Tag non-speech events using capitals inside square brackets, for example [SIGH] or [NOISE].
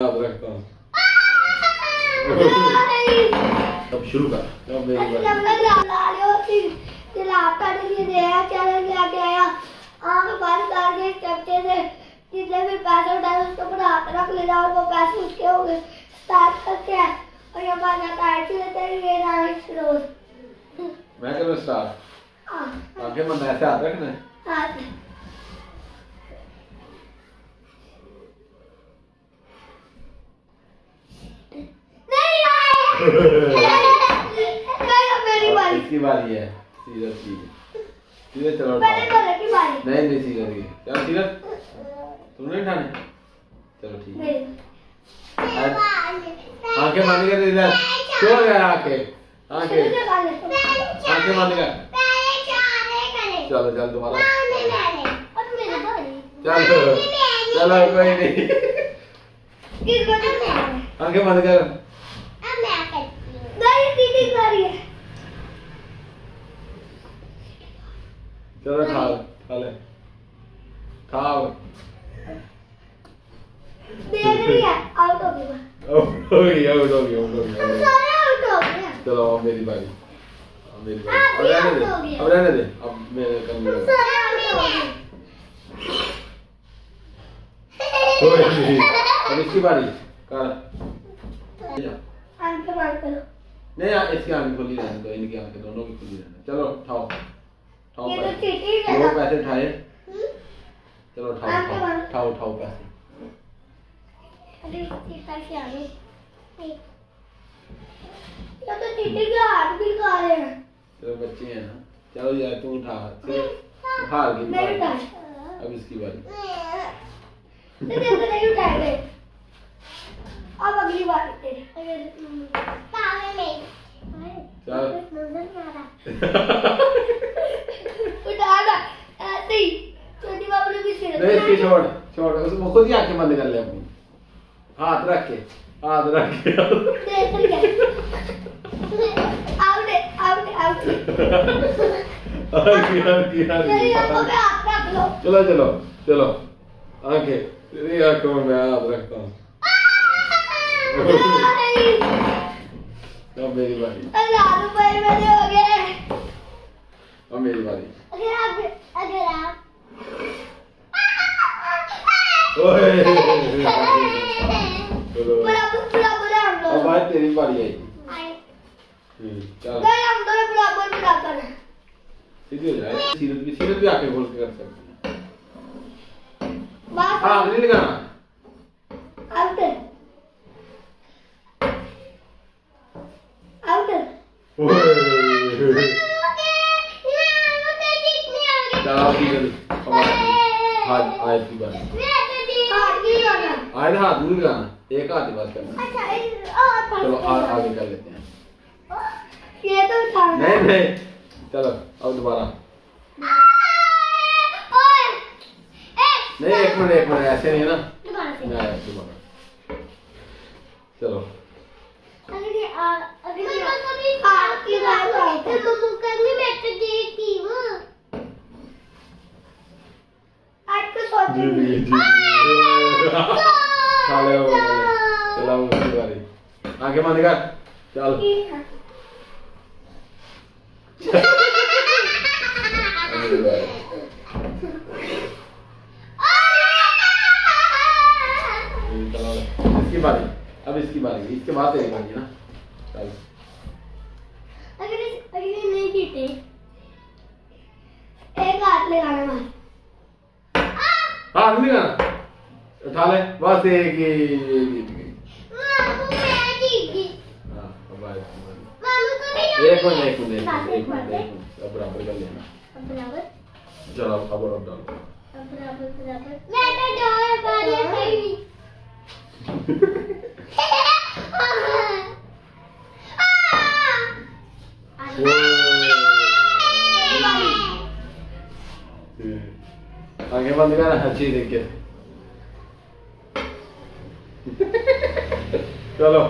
हूँ अब शुरू कर। से जितने भी पैसे उठाए उसको बना रख लेना और वो पैसे उसके हो गए। स्टार्ट करके और ये टाइट लेते हैं ये नाइट रोज मैं करूँ स्टार्ट हाँ। आगे मन ऐसे हाथ रखना। है हाँ नहीं आए नहीं मेरी अब बारी इसकी बारी है सीरत की सीरत चलो नहीं नहीं सीरत की। चलो सीरत तुमने नहीं उठाने चलो ठीक है। आँखें बंद कर इधर। सो गया आँखें। आँखें। आँखें बंद कर। चलो चल दोबारा। चलो चलो कोई नहीं। है? आँखें बंद कर नहीं दीदी कर रही है चलो खा खा ले खाओ देख रही है आउट हो गई आउट हो आउट हो गई हो हो गए चलो अब मेरी बारी। अब मेरी बारी। अब रहने दे हो। अब रहने दे। अब मेरे हो गए कोई अब इसकी बारी। कर। आँखें बंद करो। नहीं यार इसकी आँखें खुली रहने दो इनकी आँखें दोनों की खुली रहने चलो उठाओ। उठाओ तो पैसे। है वो पैसे उठाए। हम्म? चलो उठाओ उठाओ। उठाओ पैसे। ये तो चीटी के हाथ भी खा रहे हैं। चलो बच्चे हैं ना। चलो यार तू उठा। सिर्फ़ हार गई बारी। अब इसकी बारी। तेरे तो नहीं उठाए गए अब अगली बार तेरे [LAUGHS] उठा ना। ऐसे ही छोटी बाबू ने भी सिर नहीं इसकी छोड़ छोड़। उसको खुद ही आँखें बंद कर ले अपनी। हाथ रख के हाथ रख के। आउट आउट आउट चलो चलो चलो। आँखें तेरी आँखों में मैं हाथ रखता हूँ। अब मेरी बारी। अब मेरी बारी। अगर आप अगर आप। ओए। [LAUGHS] भाई तेरी बारी आई आए हम्म, चल हम दोनों बराबर बराबर हैं सीधी हो जाए सीरत भी सीरत भी आँखें खोल के कर सकती है बात हाँ नहीं लगाना आउट आउट है अब हाथ आज की बारी लगाना आए हाथ नहीं लगाना एक हाथ बात करना। अच्छा चलो आ, आगे कर लेते हैं। ये तो नहीं नहीं चलो अब दोबारा। नहीं एक मिनट एक मिनट ऐसे नहीं है ना? नहीं दोबारा। चलो। अगर ये आ अगर ये हाथ की बात है तो मम्मी करनी मैं तो देखती हूँ आज को सोच जी जी जी खा ले वो खा ले चलो अब उसकी बारी आगे बंद कर चल। इसकी बारी। अब इसकी बारी। इसके बाद तेरी बारी ना? चल। अगर अगर नहीं जीते एक हाथ लगाना मार हाथ लगाना उठा ले। बस एक ही। जीत गई हाँ अब आए तुम्हारी एक मिनट एक मिनट एक मिनट एक अब बराबर कर लेना। चलो अब अब अब डालो। आगे बंद कर अच्छी देख के। चलो।